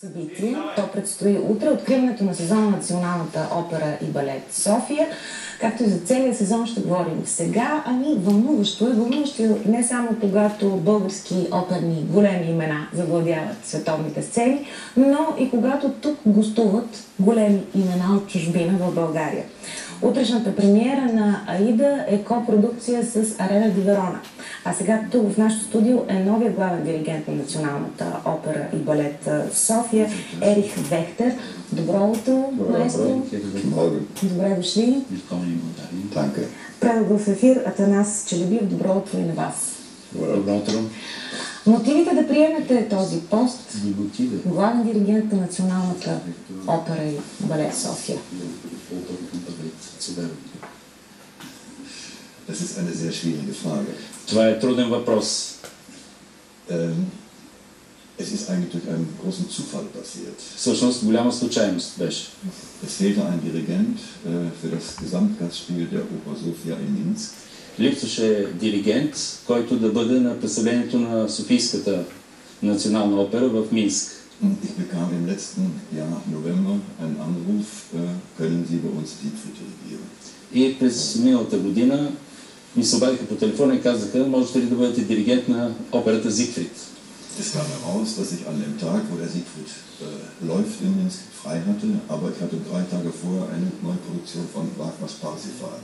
събитие. То предстои утре. Откриването на сезона на Националната опера и балет София. Както и за целия сезон ще говорим сега. Ами вълнуващо е. Вълнуващо е не само когато български оперни големи имена завладяват световните сцени, но и когато тук гостуват големи имена от чужбина в България. Утрешната премиера на Аида е копродукция с Арена Ди Верона. А сега тук в нашото студио е новия главен диригент на Националната опера и балет в София, Ерих Вехтер. Добро утро, маестро. Добре дошли. Предал в ефир Атанас Челебив. Добро утро и на вас. Добро утро. Мотивите да приемете този пост, Мотивите. главен диригент на Националната опера и балет София. Das ist eine sehr schwierige Frage. Това е труден въпрос. Ähm, es ist eigentlich durch einen großen Zufall passiert. Всъщност голяма случайност беше. Es fehlte ein Dirigent äh, für das Gesamtgastspiel der Oper Sofia in Minsk. Липсваше диригент, който да бъде на представлението на Софийската национална опера в Минск. Und ich bekam im letzten Jahr November einen Anruf, äh, können Sie bei uns Siegfried dirigieren? И през миналата година ми се обадиха по телефона и казаха, можете ли да бъдете диригент на операта Зигфрид. Es kam heraus, dass ich an dem Tag, wo der Siegfried äh, läuft in Minsk, frei hatte, aber ich hatte drei Tage vorher eine Neuproduktion von Wagners Parsifal.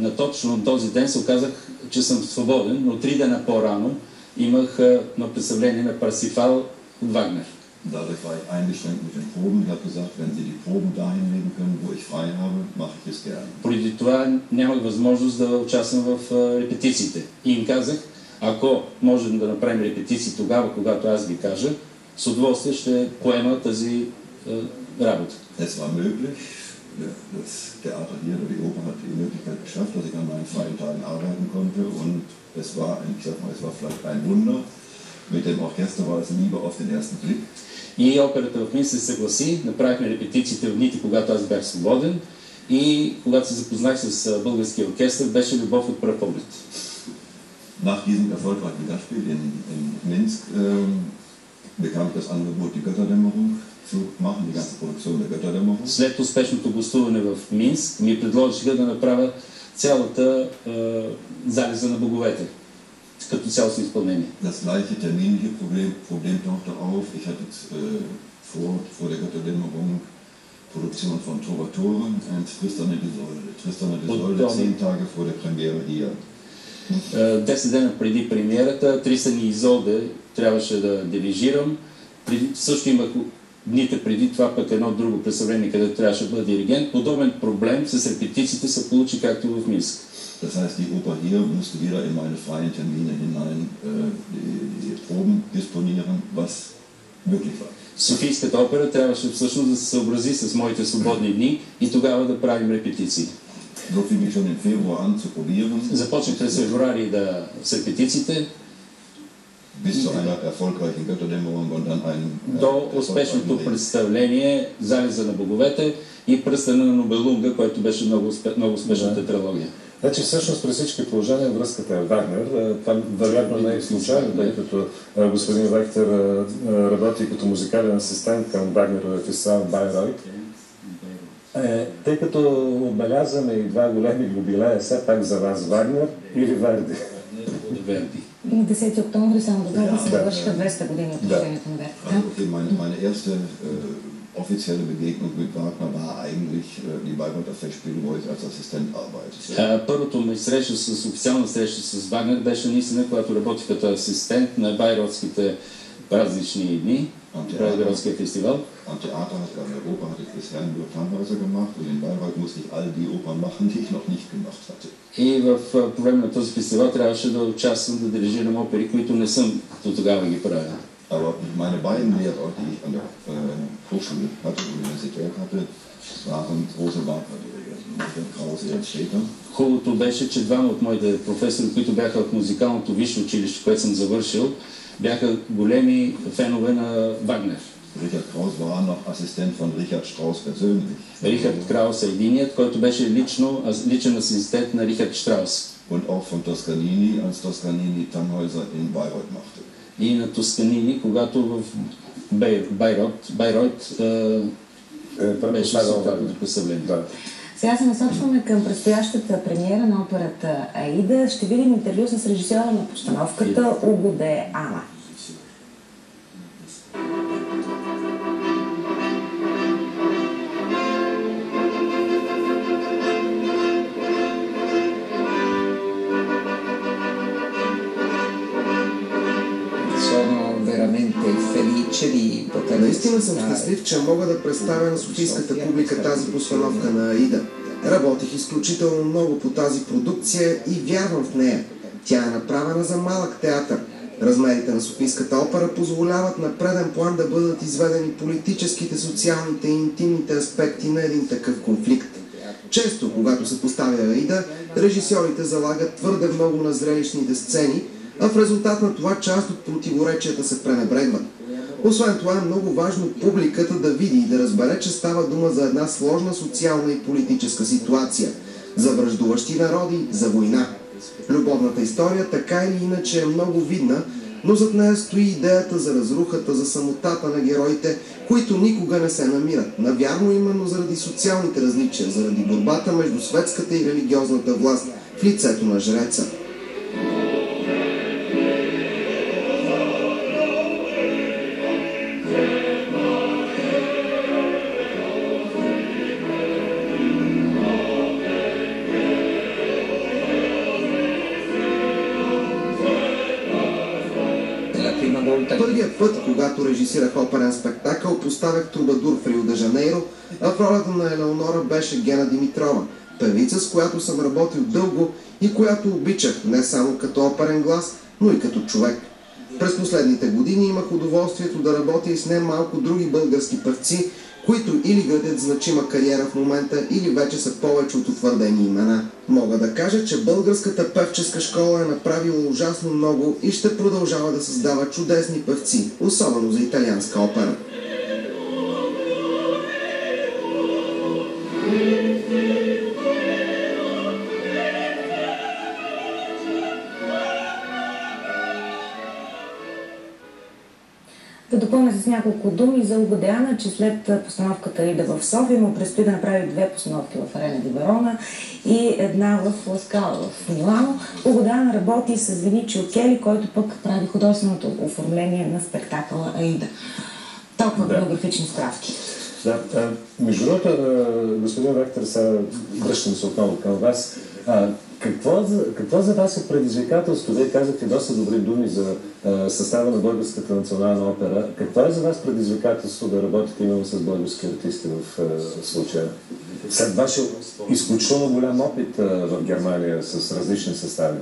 На точно този ден се оказах, че съм свободен, но три дена по-рано имах на представление на Парсифал от Вагнер. Dadurch war ich eingeschränkt mit den Proben. Ich habe gesagt, wenn Sie die Proben dahin legen können, wo ich frei habe, mache ich es gerne. Поради това нямах възможност да участвам в репетициите. И им казах, ако можем да направим репетиции тогава, когато аз ги кажа, с удоволствие ще поема тази работа. Es war möglich. Das Theater hier oder die Oper hat die Möglichkeit geschafft, dass ich an meinen freien Tagen arbeiten konnte. Und es war, ein- ich sag mal, es war vielleicht ein Wunder. Mit dem Orchester war es Liebe auf den ersten Blick. И операта в Минск се съгласи, направихме репетициите в дните, когато аз бях свободен. И когато се запознах с а, българския оркестър, беше любов от пръв поглед. Nach diesem erfolgreichen Gastspiel in, in Minsk ähm, bekam ich das Angebot, die Götterdämmerung След успешното гостуване в Минск ми предложиха да направя цялата а, залеза на боговете, като цялостно изпълнение. Das gleiche terminliche Problem, Problem tauchte auf. Ich hatte äh, vor, vor der Götterdämmerung Produktion von Trovatore und Tristan und Isolde. Tristan und Isolde zehn Tage vor der Premiere hier. А, Десет дена преди премиерата, Тристан и Изолде трябваше да дирижирам. Преди, също имах дните преди това пък едно друго представление, където трябваше да бъда диригент. Подобен проблем с репетициите се получи както в Минск. Das heißt, die Oper hier musste wieder in meine freien Termine hinein äh, die, die Proben disponieren, was möglich war. Софийската опера трябваше всъщност да се съобрази с моите свободни дни и тогава да правим репетиции. Започнах през февруари да, с репетициите bis zu einer erfolgreichen Götterdämmerung und dann einem до успешното представление Залеза на боговете и Пръстена на Нобелунга, което беше много, успе, много успешната трилогия. Значи всъщност при всички положения връзката е Вагнер. Е, Това вероятно не е случайно, тъй като е, господин Вектор е, работи като музикален асистент към Вагнеровия фестивал Байройт. Е, тъй като отбелязваме и два големи юбилея, все пак за вас Вагнер или Верди. Верди. На 10 октомври само да кажа, се Да. навършиха 200 години от рождението на äh, offizielle Begegnung mit Wagner war eigentlich äh, die Bayreuther Festspiele, wo ich als Assistent arbeitete. Първото ми среща с официална среща с Вагнер беше наистина, когато работих като асистент на Байротските празнични дни, Байротския фестивал. Am Theater, an der Oper hatte ich bisher nur Tannhäuser gemacht und in Bayreuth musste ich all die Opern machen, die ich noch nicht gemacht hatte. И в, по време на този фестивал трябваше да участвам, да дирижирам опери, които не съм до тогава ги правил. Aber meine beiden Lehrer, die ich an der äh, Hochschule hatte, Universität hatte, waren große. Хубавото беше, че двама от моите професори, които бяха в музикалното висше училище, което съм завършил, бяха големи фенове на Вагнер. Richard Kraus war noch Assistent von Richard Strauss persönlich. Рихард Краус е единият, който беше лично, личен асистент на Рихард Штраус. Und auch von Toscanini, als Toscanini Tannhäuser in Bayreuth machte. и на Тосканини, когато в Байрот, Байройт Е, беше съответното представление. Да. Сега се насочваме към предстоящата премиера на операта Аида. Ще видим интервю с режисьора на постановката Уго де Ана. Наистина съм щастлив, че мога да представя на софийската публика тази постановка на Аида. Работих изключително много по тази продукция и вярвам в нея. Тя е направена за малък театър. Размерите на Софийската опера позволяват на преден план да бъдат изведени политическите, социалните и интимните аспекти на един такъв конфликт. Често, когато се поставя Аида, режисьорите залагат твърде много на зрелищните сцени, а в резултат на това част от противоречията се пренебрегват. Освен това е много важно публиката да види и да разбере, че става дума за една сложна социална и политическа ситуация, за връждуващи народи, за война. Любовната история така или иначе е много видна, но зад нея стои идеята за разрухата, за самотата на героите, които никога не се намират. Навярно именно заради социалните различия, заради борбата между светската и религиозната власт в лицето на жреца. Първият път, когато режисирах оперен спектакъл, поставях Трубадур в Рио де Жанейро, а в ролята на Елеонора беше Гена Димитрова, певица, с която съм работил дълго и която обичах не само като оперен глас, но и като човек. През последните години имах удоволствието да работя и с не малко други български певци, които или градят значима кариера в момента, или вече са повече от утвърдени имена. Мога да кажа, че българската певческа школа е направила ужасно много и ще продължава да създава чудесни певци, особено за италианска опера. Допълня с няколко думи за Уго Деана, че след постановката Ида в София му предстои да направи две постановки в Арена Ди Верона и една в Ласкала в Милано. Уго Деана работи с Виничио Кели, който пък прави художественото оформление на спектакъла Аида. Толкова Да. биографични справки. Да, а, между другото, господин ректор, сега връщам се отново към вас. А, какво, какво за вас е предизвикателство? Вие казахте доста добри думи за а, състава на Българската национална опера. Какво е за вас предизвикателство да работите именно с български артисти в а, случая? След вашия изключително голям опит а, в Германия с различни състави.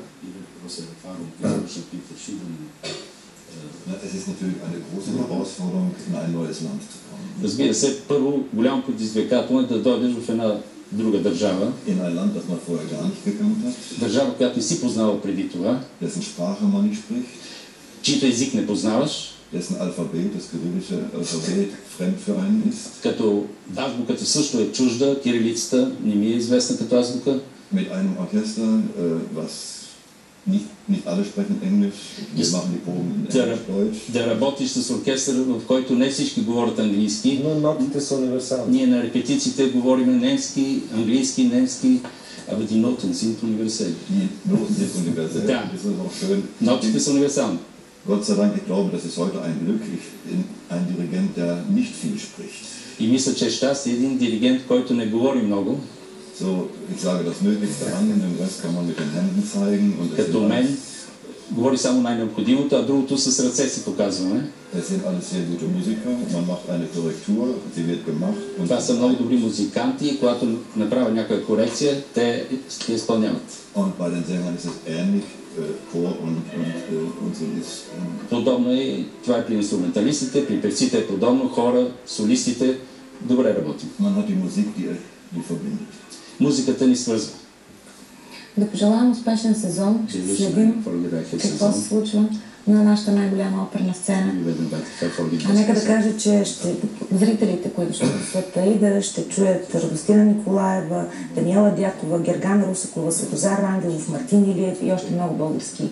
Разбира се, първо голямо предизвикателно е да дойдеш в една друга държава, In ein Land, das man vorher gar nicht gekannt hat, държава, която не си познавал преди това, dessen Sprache man nicht spricht, чийто език не познаваш, dessen Alphabet, das kyrillische Alphabet, fremd für einen ist, като азбуката също е чужда, кирилицата не ми е известна като азбука, mit einem Orchester, äh, was nicht, nicht alle sprechen Englisch, wir machen die Proben in der- Englisch-Deutsch. да работиш с оркестър, в който не всички говорят английски. Но нотите са универсални. Ние на репетициите говорим немски, английски, немски, aber die Noten sind universell. Die Noten sind universell, Ja. das ist auch schön. Нотите са универсални. Gott sei Dank, ich glaube, das ist heute ein Glück, ich bin ein Dirigent, der nicht viel spricht. И мисля, че е щастие един диригент, който не говори много, So, ich sage das Nötigste an, den Rest kann man mit den Händen zeigen. Und като мен, говори само най-необходимото, а другото с ръце си показваме. es sind alles sehr gute Musiker, man macht eine Korrektur, sie wird gemacht und Това са много добри музиканти когато направят някаква корекция, те я изпълняват. Und bei den Sängern ist es ähnlich, äh, Chor und, und, äh, und Solisten. Подобно е, това е при инструменталистите, при певците е подобно, хора, солистите, добре работим. Man hat die Musik, die, die verbindet. Музиката ни свързва. Да пожелаем успешен сезон. Ще следим какво се случва на нашата най-голяма оперна сцена. А нека да кажа, че ще, зрителите, които ще посетят Аида, ще чуят Радостина Николаева, Даниела Дякова, Гергана Русакова, Светозар Ангелов, Мартин Илиев и още много български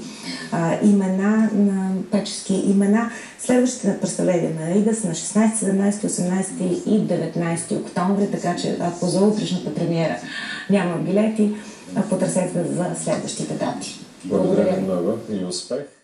а, имена, на печески имена. Следващите представления на Аида са на 16, 17, 18 и 19 октомври, така че ако за утрешната премиера няма билети, потърсете за следващите дати. Благодаря много и успех!